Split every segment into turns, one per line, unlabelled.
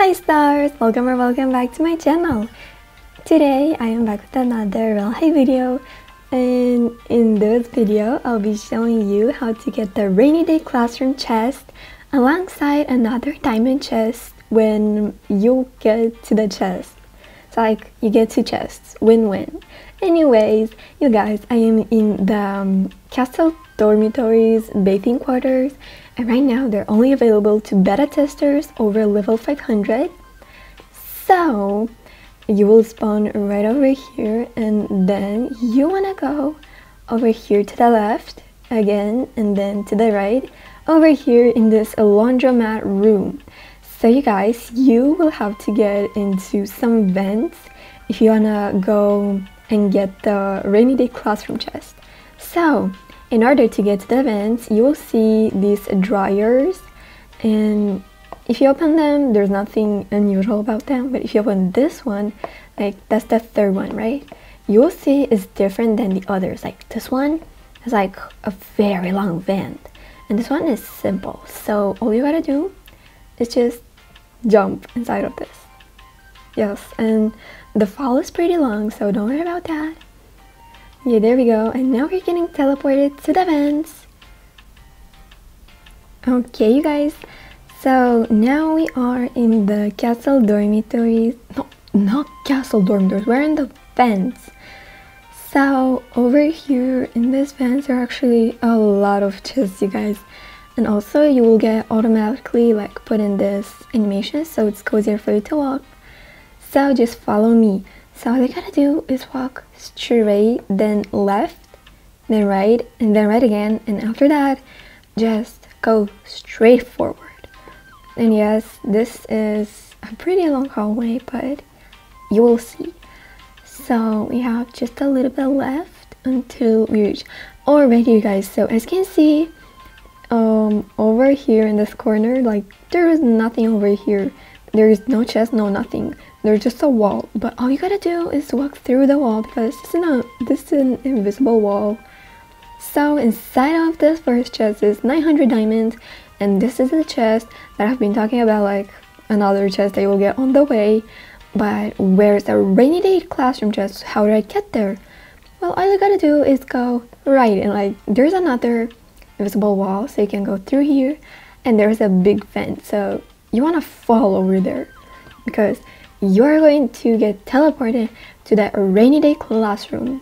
Hi stars! Welcome or welcome back to my channel. Today I am back with another Royale High video and in this video I'll be showing you how to get the rainy day classroom chest alongside another diamond chest when you get to the chest. It's like you get two chests, win-win. Anyways, you guys, I am in the um, Castle Dormitories bathing quarters and right now they're only available to beta testers over level 500. So you will spawn right over here and then you wanna go over here to the left again and then to the right over here in this laundromat room. So you guys, you will have to get into some vents if you wanna go and get the rainy day classroom chest. So in order to get to the vents, you will see these dryers and if you open them, there's nothing unusual about them, but if you open this one, like that's the third one, right? You will see it's different than the others. Like this one has like a very long vent and this one is simple. So all you gotta do is just jump inside of this. Yes, and the fall is pretty long, so don't worry about that. Yeah, there we go. And now we're getting teleported to the vents. Okay, you guys. So now we are in the castle dormitories. No, not castle dormitories. We're in the vents. So over here in this vents are actually a lot of chests, you guys. And also you will get automatically like put in this animation so it's cozier for you to walk. So just follow me. So all you gotta do is walk straight, then left, then right, and then right again. And after that, just go straight forward. And yes, this is a pretty long hallway, but you will see. So we have just a little bit left until we reach Alright you guys. So as you can see, um, over here in this corner, like there is nothing over here. There is no chest, no nothing. There's just a wall, but all you gotta do is walk through the wall because this is, a, this is an invisible wall. So inside of this first chest is 900 diamonds, and this is the chest that I've been talking about, like another chest that you will get on the way. But where's the rainy day classroom chest? How do I get there? Well, all you gotta do is go right, and like there's another invisible wall, so you can go through here, and there's a big vent, so you wanna fall over there because you're going to get teleported to that rainy day classroom.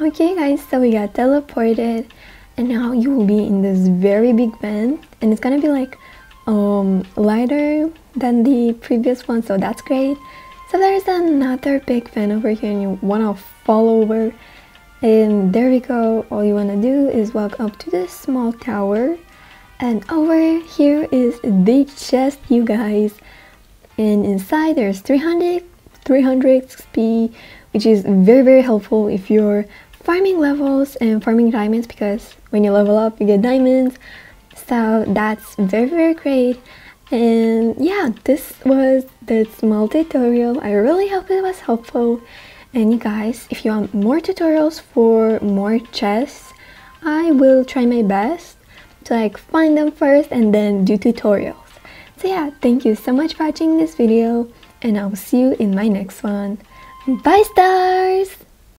Okay guys, so we got teleported and now you will be in this very big vent and it's gonna be like um, lighter than the previous one so that's great. So there's another big vent over here and you wanna fall over and there we go. All you wanna do is walk up to this small tower. And over here is the chest you guys. And inside there's 300 300 XP which is very very helpful if you're farming levels and farming diamonds because when you level up you get diamonds. So that's very very great. And yeah this was the small tutorial. I really hope it was helpful and you guys if you want more tutorials for more chests I will try my best to like find them first and then do tutorials. So yeah, thank you so much for watching this video and I'll see you in my next one. Bye stars!